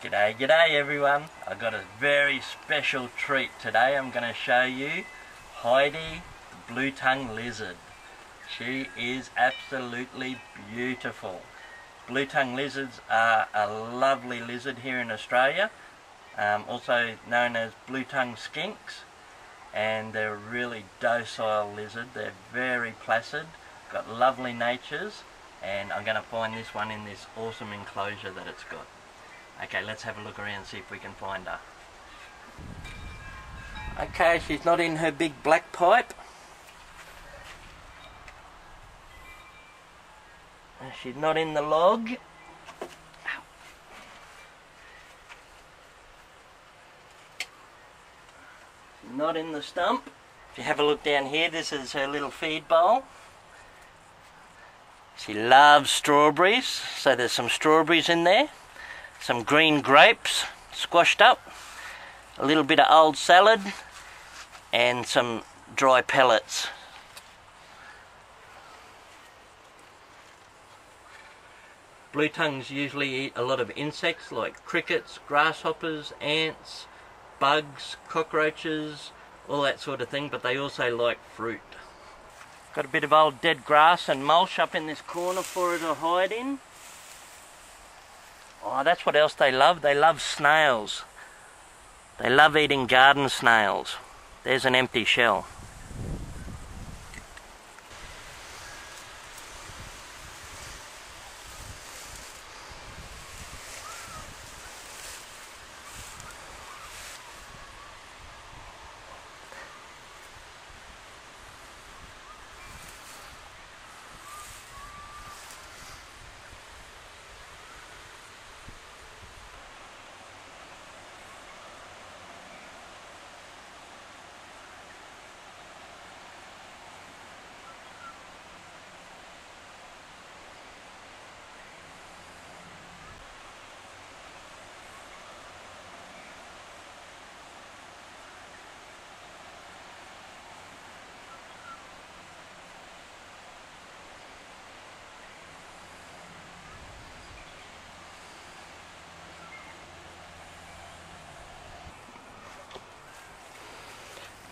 G'day, g'day everyone. I've got a very special treat today. I'm going to show you Heidi the blue tongue lizard. She is absolutely beautiful. Blue tongue lizards are a lovely lizard here in Australia, um, also known as blue tongue skinks. And they're a really docile lizard. They're very placid, got lovely natures, and I'm going to find this one in this awesome enclosure that it's got. Okay, let's have a look around and see if we can find her. Okay, she's not in her big black pipe. She's not in the log. Not in the stump. If you have a look down here, this is her little feed bowl. She loves strawberries, so there's some strawberries in there some green grapes squashed up, a little bit of old salad, and some dry pellets. Blue tongues usually eat a lot of insects like crickets, grasshoppers, ants, bugs, cockroaches, all that sort of thing, but they also like fruit. Got a bit of old dead grass and mulch up in this corner for her to hide in. Oh, that's what else they love. They love snails. They love eating garden snails. There's an empty shell.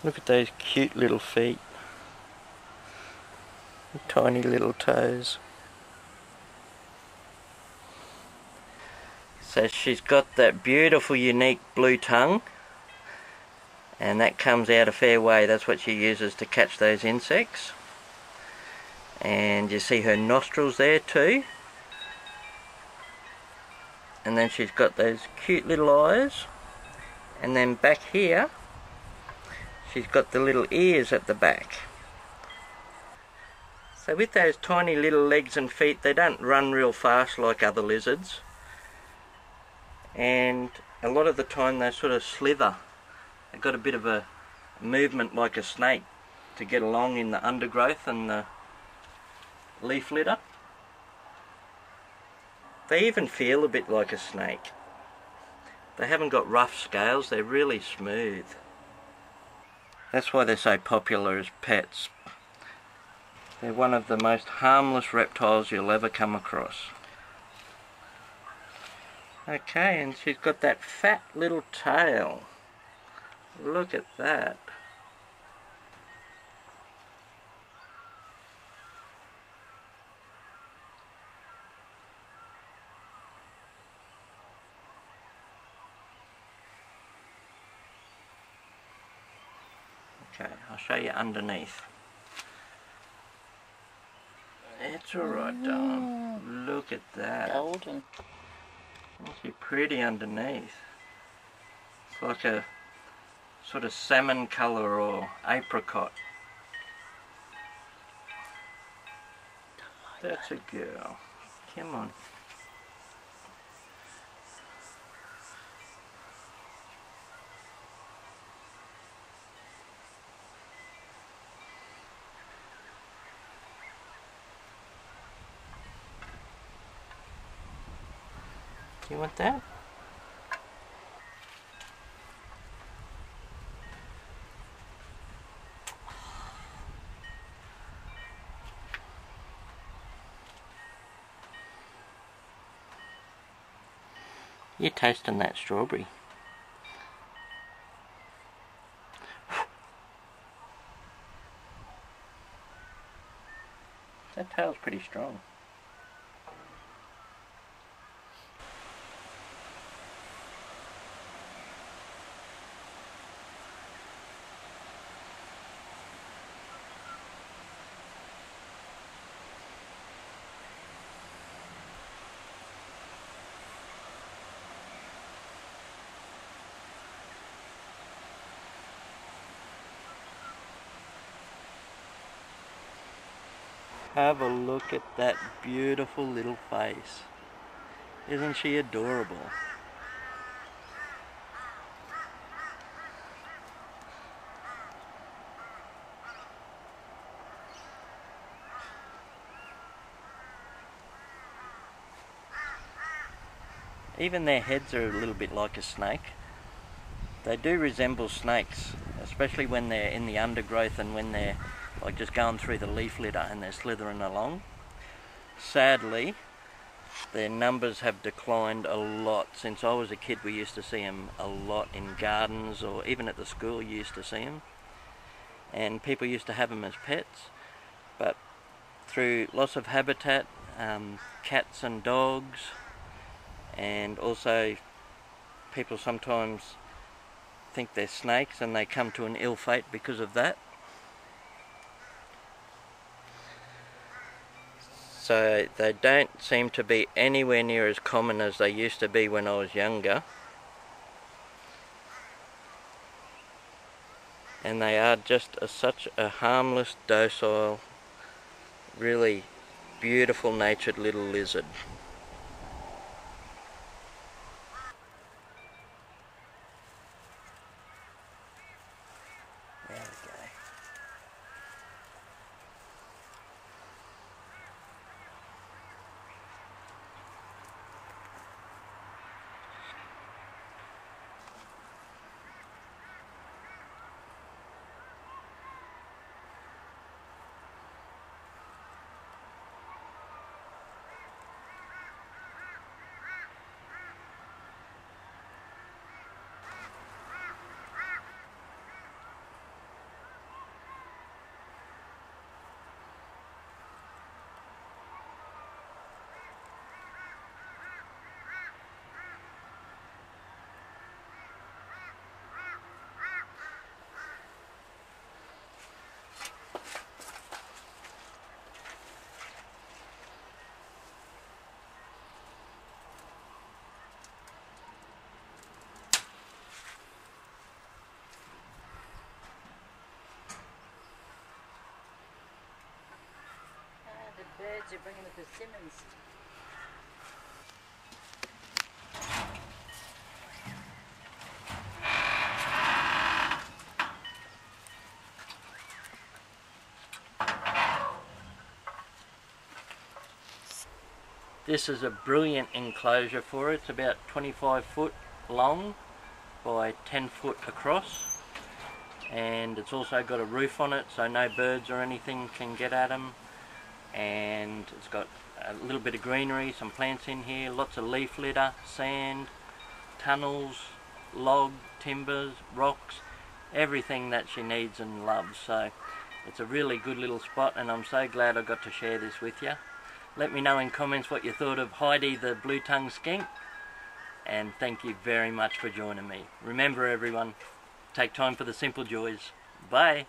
Look at those cute little feet. Tiny little toes. So she's got that beautiful unique blue tongue and that comes out a fair way. That's what she uses to catch those insects. And you see her nostrils there too. And then she's got those cute little eyes. And then back here she's got the little ears at the back. So with those tiny little legs and feet, they don't run real fast like other lizards. And a lot of the time they sort of slither. They've got a bit of a movement like a snake to get along in the undergrowth and the leaf litter. They even feel a bit like a snake. They haven't got rough scales, they're really smooth. That's why they're so popular as pets. They're one of the most harmless reptiles you'll ever come across. Okay, and she's got that fat little tail. Look at that. Okay, I'll show you underneath. It's alright, darling. Mm. Look at that. Golden. Actually pretty underneath. It's like a sort of salmon colour or apricot. That's a girl. Come on. Do you want that? You're tasting that strawberry. That tail's pretty strong. Have a look at that beautiful little face. Isn't she adorable? Even their heads are a little bit like a snake. They do resemble snakes, especially when they're in the undergrowth and when they're like just going through the leaf litter and they're slithering along. Sadly, their numbers have declined a lot. Since I was a kid, we used to see them a lot in gardens or even at the school, you used to see them. And people used to have them as pets. But through loss of habitat, um, cats and dogs, and also people sometimes think they're snakes and they come to an ill fate because of that. So they don't seem to be anywhere near as common as they used to be when I was younger and they are just a, such a harmless, docile, really beautiful natured little lizard. The. This is a brilliant enclosure for it. It's about 25 foot long by 10 foot across and it's also got a roof on it so no birds or anything can get at them and it's got a little bit of greenery, some plants in here, lots of leaf litter, sand, tunnels, log, timbers, rocks, everything that she needs and loves. So it's a really good little spot and I'm so glad I got to share this with you. Let me know in comments what you thought of Heidi the Blue Tongue skink and thank you very much for joining me. Remember everyone, take time for the simple joys. Bye.